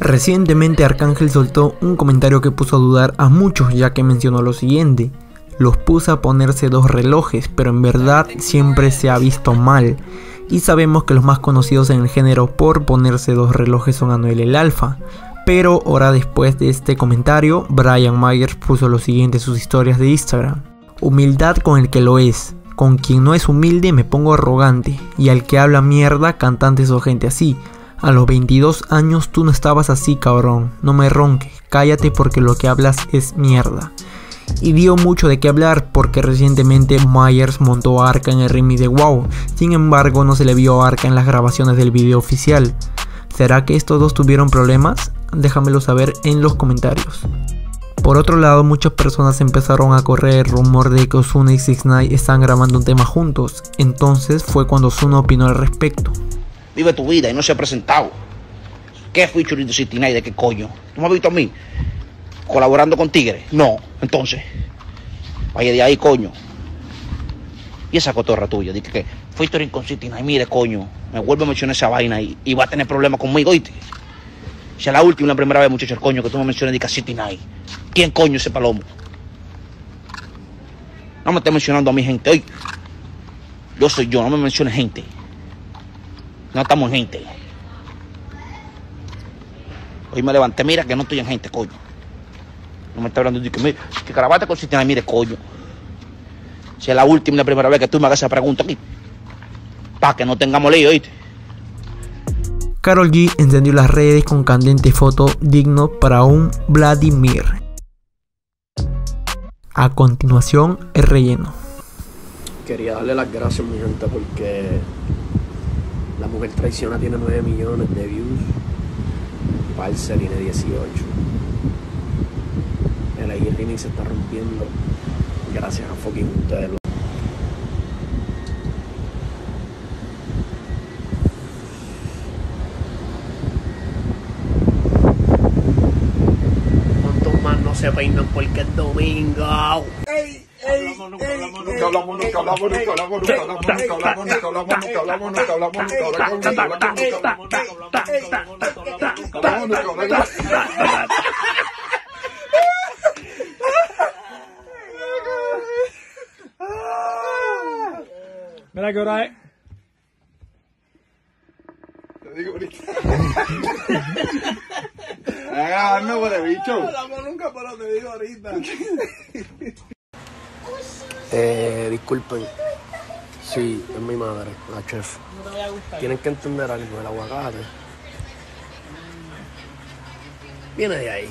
Recientemente Arcángel soltó un comentario que puso a dudar a muchos ya que mencionó lo siguiente. Los puse a ponerse dos relojes, pero en verdad siempre se ha visto mal. Y sabemos que los más conocidos en el género por ponerse dos relojes son Anuel el Alfa. Pero hora después de este comentario, Brian Myers puso lo siguiente en sus historias de Instagram. Humildad con el que lo es. Con quien no es humilde me pongo arrogante. Y al que habla mierda, cantantes o gente así. A los 22 años tú no estabas así, cabrón. No me ronques, cállate porque lo que hablas es mierda. Y dio mucho de qué hablar porque recientemente Myers montó a Arca en el remix de WoW. Sin embargo, no se le vio a Arca en las grabaciones del video oficial. ¿Será que estos dos tuvieron problemas? Déjamelo saber en los comentarios. Por otro lado, muchas personas empezaron a correr el rumor de que Ozuna y 6 ix están grabando un tema juntos. Entonces fue cuando Ozuna opinó al respecto vive tu vida y no se ha presentado. ¿Qué fui Churito City ¿De qué coño? ¿Tú me has visto a mí colaborando con Tigre? No, entonces. Vaya de ahí, coño. Y esa cotorra tuya, dije que fuiste con City Night, mire, coño, me vuelve a mencionar esa vaina y, y va a tener problemas conmigo, ¿oíste? Si es la última, la primera vez, muchacho, el coño, que tú me mencionas City Night. ¿Quién coño es ese palomo? No me estés mencionando a mi gente, hoy. Yo soy yo, no me menciones gente. No estamos en gente. Hoy me levanté, mira que no estoy en gente, coño. No me está hablando de que, mira, que carabate con sistema, mire, coño. Si es la última y la primera vez que tú me hagas esa pregunta aquí. Para que no tengamos lío, ¿oíste? Carol G encendió las redes con candente foto digno para un Vladimir. A continuación, el relleno. Quería darle las gracias, mi gente, porque la Mujer Traiciona tiene 9 millones de views. Falsa tiene 18. El Rini se está rompiendo. Gracias a fucking ustedes. ¿Cuántos más no se peinan porque es domingo? ¡Ey! Hablamos, nunca hablamos, nunca hablamos, nunca hablamos, nunca hablamos, nunca hablamos, nunca hablamos, nunca hablamos, nunca hablamos, nunca hablamos, nunca hablamos, nunca hablamos, Mira qué hora es. Te digo ahorita. Agarrarme, huele bicho. No hablamos nunca, pero te digo ahorita. Eh, disculpen. Sí, es mi madre, la chef. Tienen que entender algo, el aguacate. Viene de ahí.